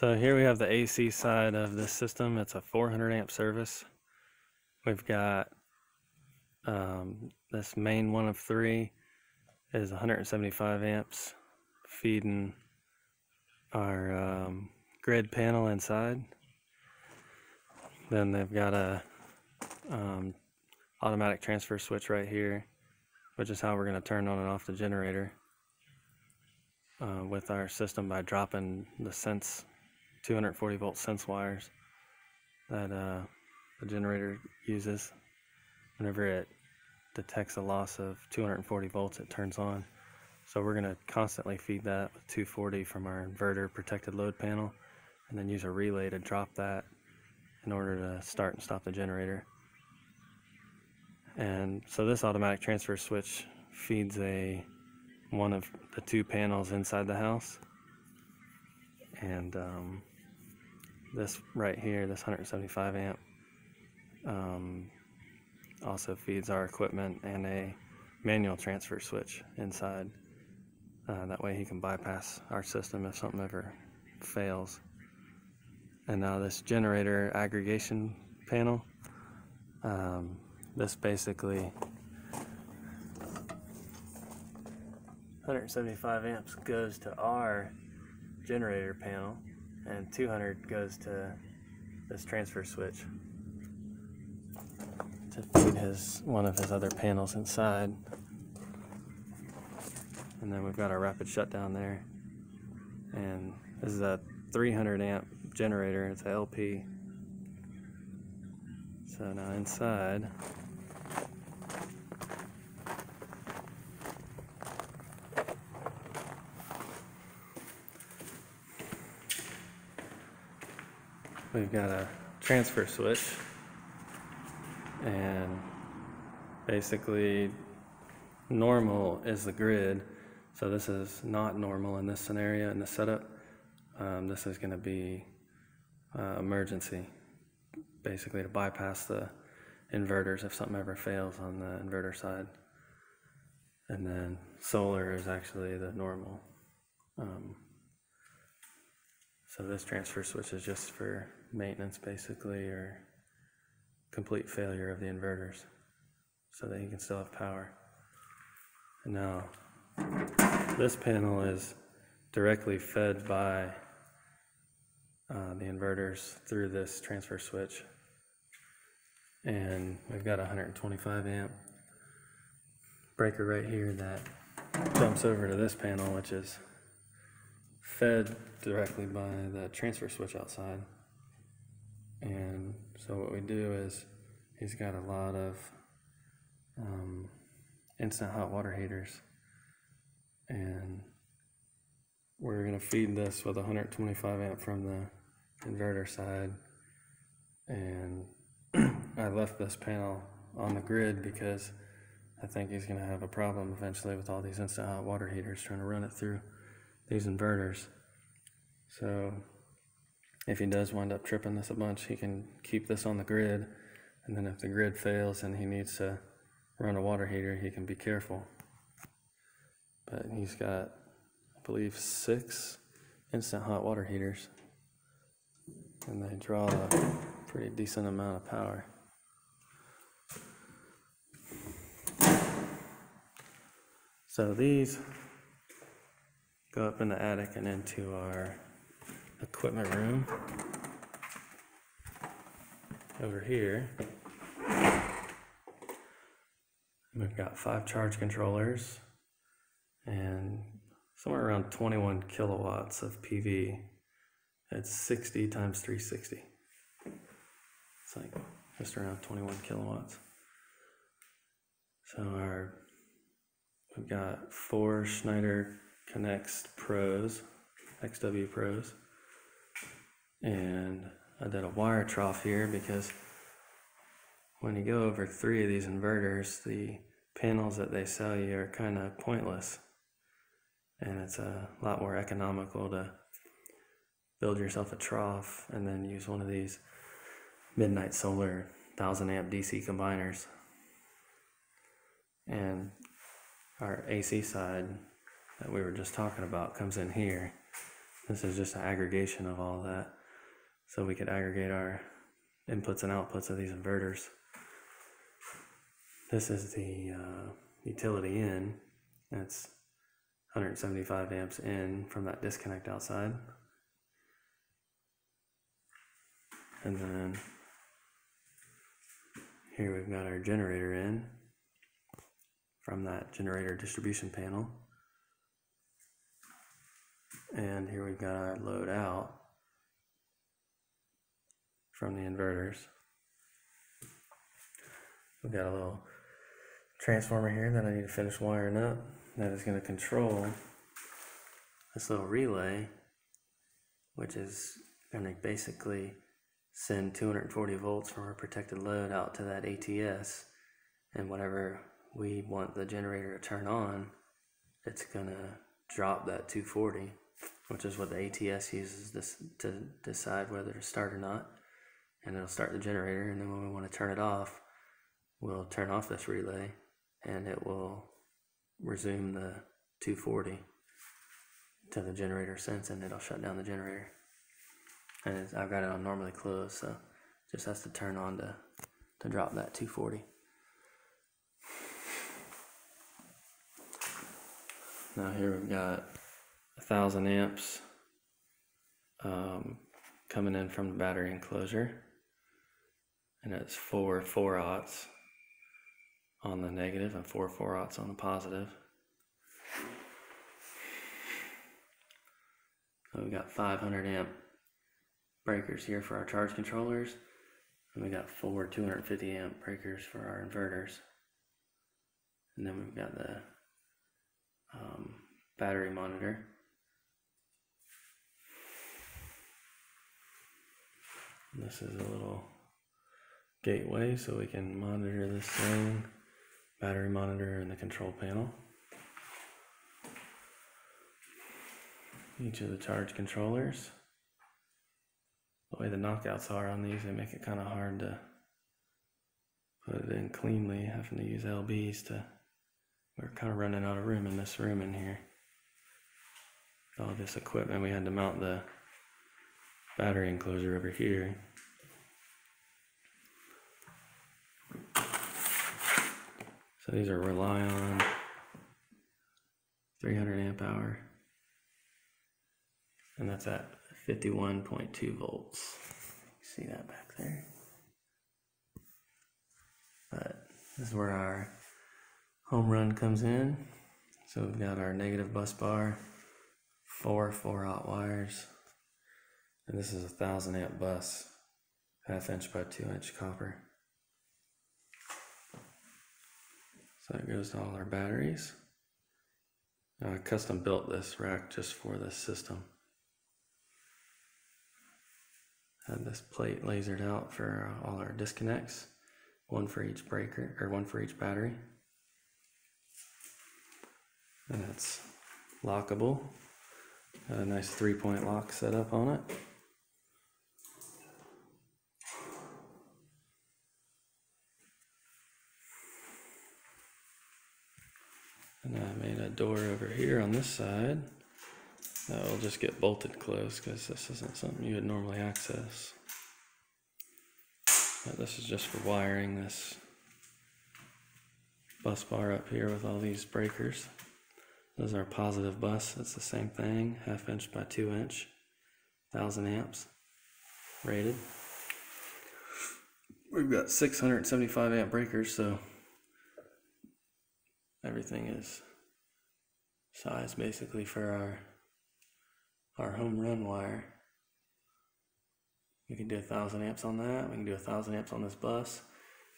So here we have the AC side of this system. It's a 400 amp service. We've got um, this main one of three is 175 amps feeding our um, grid panel inside. Then they've got a um, automatic transfer switch right here, which is how we're going to turn on and off the generator uh, with our system by dropping the sense 240 volt sense wires that uh, the generator uses. Whenever it detects a loss of 240 volts, it turns on. So we're going to constantly feed that with 240 from our inverter protected load panel and then use a relay to drop that in order to start and stop the generator. And so this automatic transfer switch feeds a one of the two panels inside the house. And um, this right here, this 175 amp, um, also feeds our equipment and a manual transfer switch inside. Uh, that way he can bypass our system if something ever fails. And now this generator aggregation panel, um, this basically 175 amps goes to our generator panel and 200 goes to this transfer switch to feed his one of his other panels inside. And then we've got our rapid shutdown there. And this is a 300 amp generator. It's a LP so now inside we've got a transfer switch. And basically normal is the grid. So this is not normal in this scenario in the setup. Um, this is going to be uh, emergency basically to bypass the inverters if something ever fails on the inverter side. And then solar is actually the normal. Um, so this transfer switch is just for maintenance basically or complete failure of the inverters so that you can still have power. And now this panel is directly fed by uh, the inverters through this transfer switch and we've got a 125 amp breaker right here that jumps over to this panel which is fed directly by the transfer switch outside. And so what we do is he's got a lot of um, instant hot water heaters. And we're going to feed this with 125 amp from the inverter side. And I left this panel on the grid because I think he's going to have a problem eventually with all these instant hot water heaters trying to run it through these inverters. So if he does wind up tripping this a bunch, he can keep this on the grid. And then if the grid fails and he needs to run a water heater, he can be careful. But he's got, I believe, six instant hot water heaters. And they draw a pretty decent amount of power. So these go up in the attic and into our equipment room. Over here, we've got five charge controllers and somewhere around 21 kilowatts of PV. It's 60 times 360. It's like just around 21 kilowatts. So our we've got four Schneider Conext Pros, XW Pros. And I did a wire trough here because when you go over three of these inverters, the panels that they sell you are kind of pointless. And it's a lot more economical to build yourself a trough and then use one of these MidNite Solar 1000 amp DC combiners. And our AC side that we were just talking about comes in here. This is just an aggregation of all that. So we could aggregate our inputs and outputs of these inverters. This is the uh, utility in. That's 175 amps in from that disconnect outside. And then here we've got our generator in from that generator distribution panel. And here we've got our load out from the inverters. We've got a little transformer here that I need to finish wiring up that is going to control this little relay, which is going to basically send 240 volts from our protected load out to that ATS, and whatever we want the generator to turn on, it's going to drop that 240, which is what the ATS uses to decide whether to start or not. And it'll start the generator, and then when we want to turn it off, we'll turn off this relay and it will resume the 240 to the generator sense and it'll shut down the generator. And I've got it on normally closed, so just has to turn on to, to drop that 240. Now here we've got a thousand amps um, coming in from the battery enclosure, and it's four four aughts on the negative and four four aughts on the positive. So we got 500 amp breakers here for our charge controllers, and we got four 250 amp breakers for our inverters. And then we've got the um, battery monitor. And this is a little gateway so we can monitor this thing, battery monitor, and the control panel. Each of the charge controllers. The way the knockouts are on these, they make it kind of hard to put it in cleanly, having to use LBs to we're kind of running out of room in this room in here. All this equipment, we had to mount the battery enclosure over here. So these are ReliOn 300 amp hour, and that's at 51.2 volts. See that back there? But this is where our home run comes in. So we've got our negative bus bar, four four aught wires, and this is a thousand amp bus, half inch by two inch copper. That goes to all our batteries. Uh, I custom built this rack just for this system. Had this plate lasered out for uh, all our disconnects, one for each breaker or one for each battery and it's lockable. Got a nice three point lock set up on it. And I made a door over here on this side that will just get bolted closed because this isn't something you would normally access. But this is just for wiring this bus bar up here with all these breakers. Is our positive bus. It's the same thing, half inch by two inch, thousand amps rated. We've got 675 amp breakers, so everything is sized basically for our our home run wire. We can do a thousand amps on that. We can do a thousand amps on this bus.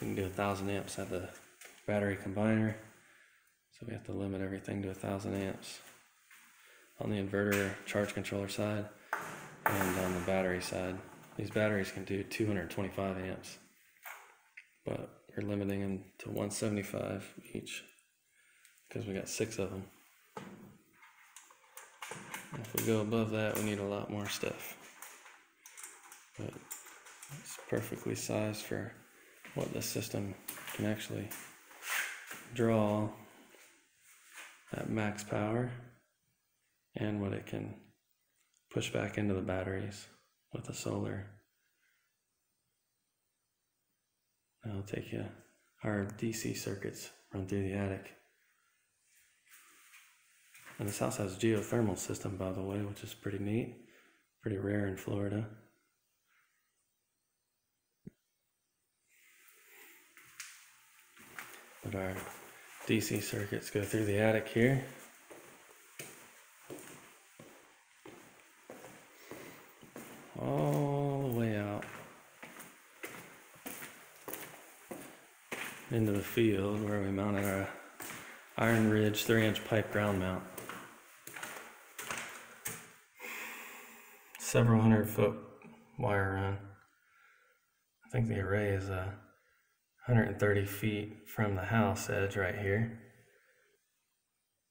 We can do a thousand amps at the battery combiner. So we have to limit everything to a thousand amps on the inverter charge controller side and on the battery side. These batteries can do 225 amps, but we're limiting them to 175 each because we got six of them. If we go above that, we need a lot more stuff. But it's perfectly sized for what the system can actually draw at max power and what it can push back into the batteries with the solar. That'll take you, our DC circuits run through the attic. And this house has a geothermal system, by the way, which is pretty neat, pretty rare in Florida. But our DC circuits go through the attic here. All the way out into the field where we mounted our Iron Ridge 3 inch pipe ground mount. Several hundred foot wire run. I think the array is uh, 130 feet from the house edge right here.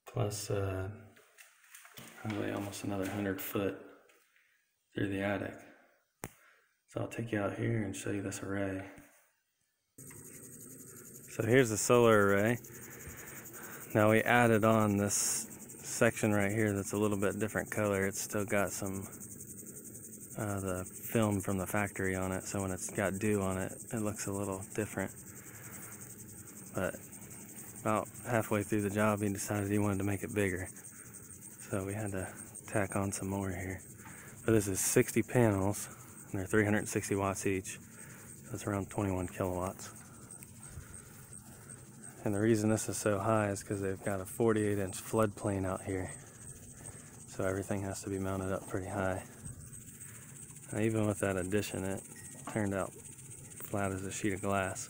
Plus uh, probably almost another 100 foot through the attic. So I'll take you out here and show you this array. So here's the solar array. Now we added on this section right here that's a little bit different color. It's still got some uh, the film from the factory on it, so when it's got dew on it, it looks a little different. But about halfway through the job, he decided he wanted to make it bigger. So we had to tack on some more here. But this is 60 panels, and they're 360 watts each. That's around 21 kilowatts. And the reason this is so high is because they've got a 48 inch floodplain out here. So everything has to be mounted up pretty high. And even with that addition, it turned out flat as a sheet of glass.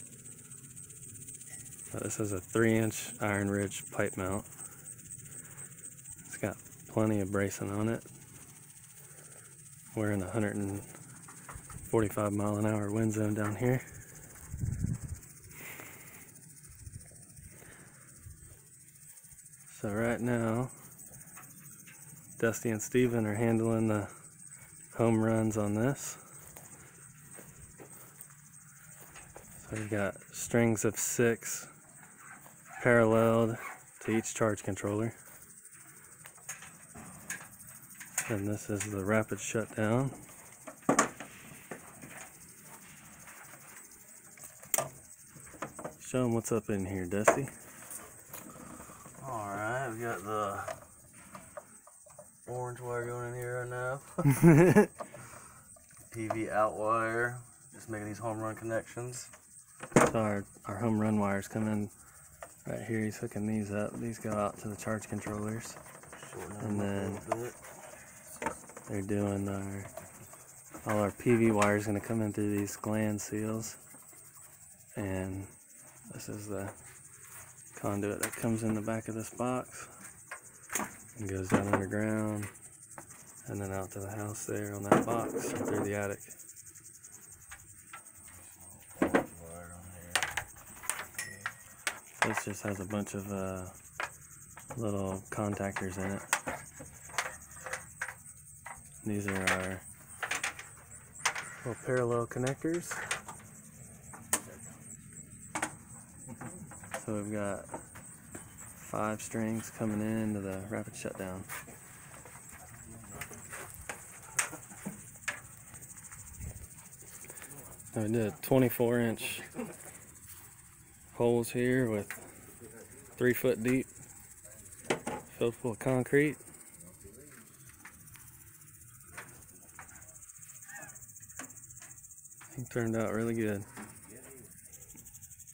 But this is a three inch Iron Ridge pipe mount. It's got plenty of bracing on it. We're in a 145 mile an hour wind zone down here. So right now, Dusty and Steven are handling the home runs on this. So we've got strings of six paralleled to each charge controller. And this is the rapid shutdown. Show them what's up in here, Dusty. Alright, we've got the orange wire going in here right now. PV out wire. Just making these home run connections. So our, our home run wires come in right here. He's hooking these up. These go out to the charge controllers. And them up a then- They're doing our all our PV wires going to come in through these gland seals, and this is the conduit that comes in the back of this box and goes down underground, and then out to the house there on that box and through the attic. This just has a bunch of uh, little contactors in it. These are our little parallel connectors. So we've got five strings coming into the rapid shutdown. I did 24 inch holes here with three foot deep, filled full of concrete. It turned out really good.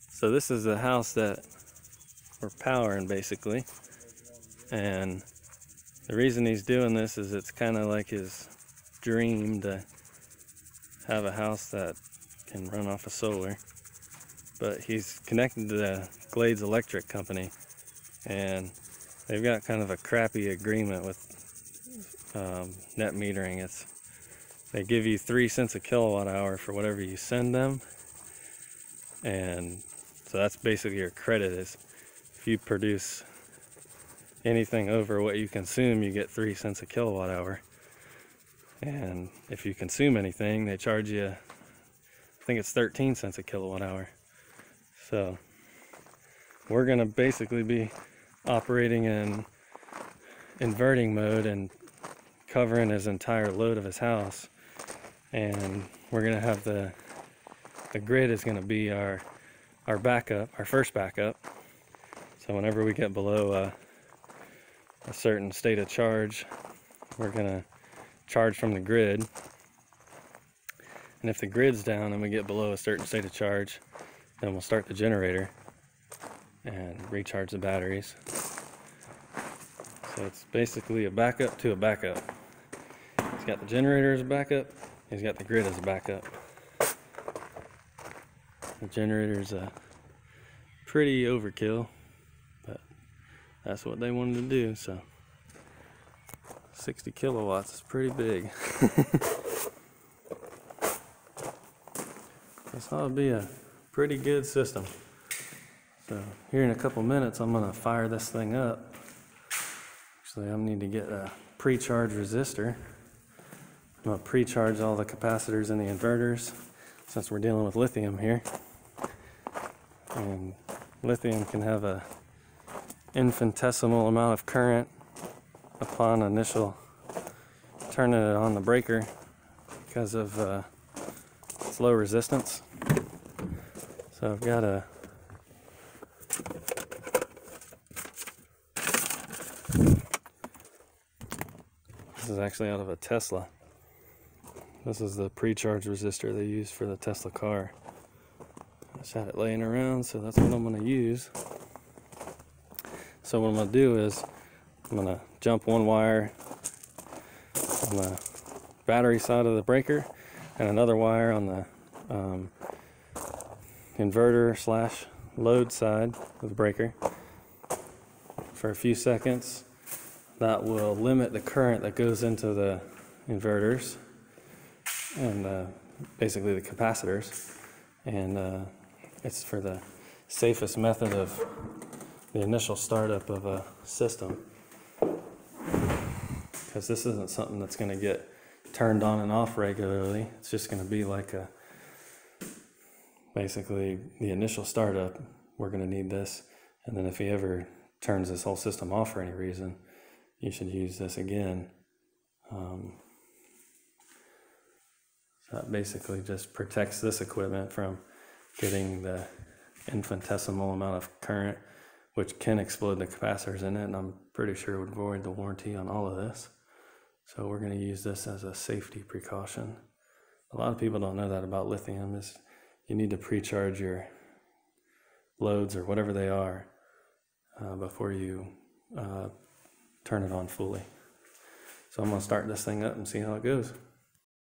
So this is the house that we're powering basically. And the reason he's doing this is it's kind of like his dream to have a house that can run off of solar but he's connected to the Glades Electric Company, and they've got kind of a crappy agreement with um, net metering. It's they give you three cents a kilowatt hour for whatever you send them, and so that's basically your credit. Is if you produce anything over what you consume, you get three cents a kilowatt hour. And if you consume anything, they charge you, I think it's 13 cents a kilowatt hour. So we're gonna basically be operating in inverting mode and covering his entire load of his house. And we're gonna have the the grid is gonna be our our backup, our first backup. So whenever we get below a, a certain state of charge, we're gonna charge from the grid. And if the grid's down and we get below a certain state of charge, then we'll start the generator and recharge the batteries. So it's basically a backup to a backup. He's got the generator as a backup, he's got the grid as a backup. The generator's a pretty overkill, that's what they wanted to do, so 60 kilowatts is pretty big. this ought to be a pretty good system. So here in a couple minutes, I'm gonna fire this thing up. Actually, I need to get a pre-charge resistor. I'm gonna pre-charge all the capacitors and the inverters since we're dealing with lithium here. And lithium can have a infinitesimal amount of current upon initial turning it on the breaker because of uh, its low resistance. So I've got a This is actually out of a Tesla. This is the pre-charge resistor they use for the Tesla car. I just had it laying around, so that's what I'm going to use. So what I'm to do is I'm going to jump one wire on the battery side of the breaker and another wire on the um, inverter slash load side of the breaker for a few seconds. That will limit the current that goes into the inverters and uh, basically the capacitors. And uh, it's for the safest method of the initial startup of a system. Because this isn't something that's going to get turned on and off regularly. It's just going to be like a basically the initial startup. We're going to need this. And then if he ever turns this whole system off for any reason, you should use this again. Um, so that basically just protects this equipment from getting the infinitesimal amount of current, which can explode the capacitors in it, and I'm pretty sure it would void the warranty on all of this. So we're going to use this as a safety precaution. A lot of people don't know that about lithium is you need to pre-charge your loads or whatever they are uh, before you uh, turn it on fully. So I'm going to start this thing up and see how it goes.